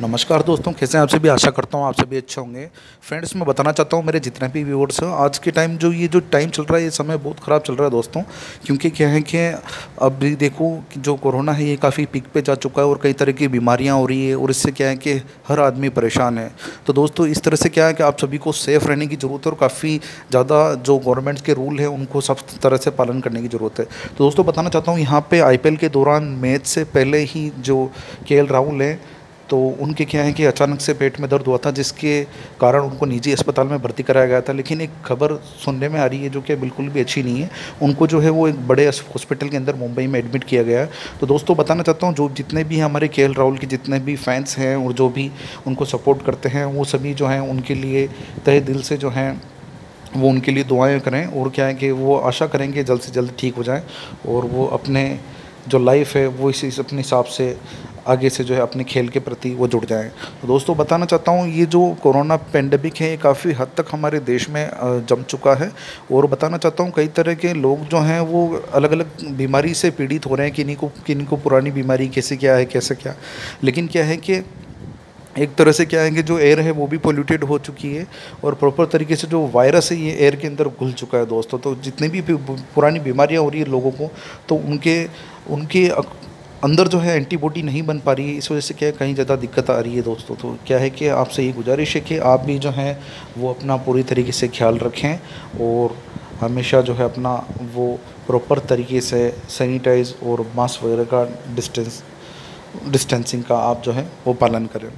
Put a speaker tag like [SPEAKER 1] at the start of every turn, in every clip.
[SPEAKER 1] नमस्कार दोस्तों, कैसे हैं आप सभी? आशा करता हूँ आप सभी अच्छे होंगे। फ्रेंड्स मैं बताना चाहता हूँ, मेरे जितने भी व्यूअर्स हैं, आज के टाइम जो ये जो टाइम चल रहा है, ये समय बहुत ख़राब चल रहा है दोस्तों। क्योंकि क्या है कि अभी देखो कि जो कोरोना है, ये काफ़ी पिक पे जा चुका है और कई तरह की बीमारियाँ हो रही है और इससे क्या है कि हर आदमी परेशान है। तो दोस्तों, इस तरह से क्या है कि आप सभी को सेफ़ रहने की ज़रूरत है और काफ़ी ज़्यादा जो गवर्नमेंट के रूल है, उनको सब तरह से पालन करने की ज़रूरत है। तो दोस्तों, बताना चाहता हूँ, यहाँ पर आई के दौरान मैच से पहले ही जो के राहुल है तो उनके क्या है कि अचानक से पेट में दर्द हुआ था, जिसके कारण उनको निजी अस्पताल में भर्ती कराया गया था। लेकिन एक खबर सुनने में आ रही है, जो कि बिल्कुल भी अच्छी नहीं है। उनको जो है वो एक बड़े हॉस्पिटल के अंदर मुंबई में एडमिट किया गया। है तो दोस्तों, बताना चाहता हूँ, जो जितने भी हमारे के राहुल के जितने भी फैंस हैं और जो भी उनको सपोर्ट करते हैं, वो सभी जो हैं, उनके लिए तहे दिल से जो हैं, वो उनके लिए दुआएँ करें। और क्या है कि वो आशा करेंगे जल्द से जल्द ठीक हो जाएँ और वो अपने जो लाइफ है, वो इसी अपने हिसाब से आगे से जो है अपने खेल के प्रति वो जुड़ जाएँ। तो दोस्तों, बताना चाहता हूँ, ये जो कोरोना पेंडेमिक है, ये काफ़ी हद तक हमारे देश में जम चुका है। और बताना चाहता हूँ, कई तरह के लोग जो हैं, वो अलग अलग बीमारी से पीड़ित हो रहे हैं, किन्हीं को किन्हीं को पुरानी बीमारी, कैसे क्या है, कैसे क्या। लेकिन क्या है कि एक तरह से क्या है कि जो एयर है, वो भी पोल्यूटेड हो चुकी है और प्रॉपर तरीके से जो वायरस है, ये एयर के अंदर घुल चुका है दोस्तों। तो जितनी भी पुरानी बीमारियाँ हो रही है लोगों को तो उनके उनके अंदर जो है एंटीबॉडी नहीं बन पा रही है, इस वजह से क्या है कहीं ज़्यादा दिक्कत आ रही है दोस्तों? तो क्या है कि आपसे ये गुजारिश है कि आप भी जो हैं, वो अपना पूरी तरीके से ख्याल रखें और हमेशा जो है अपना वो प्रॉपर तरीके से सैनिटाइज और मास्क वगैरह का डिस्टेंस, डिस्टेंसिंग का आप जो है, वो पालन करें।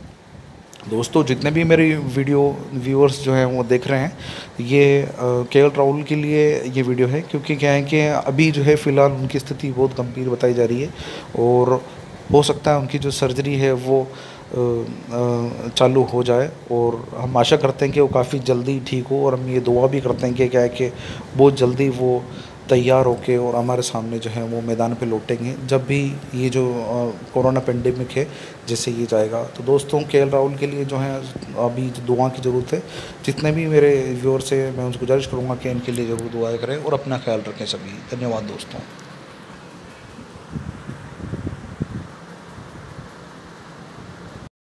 [SPEAKER 1] दोस्तों, जितने भी मेरे वीडियो व्यूअर्स जो हैं, वो देख रहे हैं, ये के एल राहुल के लिए ये वीडियो है, क्योंकि क्या है कि अभी जो है, फ़िलहाल उनकी स्थिति बहुत गंभीर बताई जा रही है और हो सकता है उनकी जो सर्जरी है, वो चालू हो जाए और हम आशा करते हैं कि वो काफ़ी जल्दी ठीक हो और हम ये दुआ भी करते हैं कि क्या है कि बहुत जल्दी वो तैयार होकर और हमारे सामने जो है वो मैदान पे लौटेंगे। जब भी ये जो कोरोना पेंडेमिक है, जैसे ये जाएगा। तो दोस्तों, के राहुल के लिए जो है, अभी दुआ की ज़रूरत है। जितने भी मेरे व्यूअर्स हैं, मैं उनसे गुजारिश करूँगा कि इनके लिए ज़रूर दुआएँ करें और अपना ख्याल रखें सभी। धन्यवाद दोस्तों।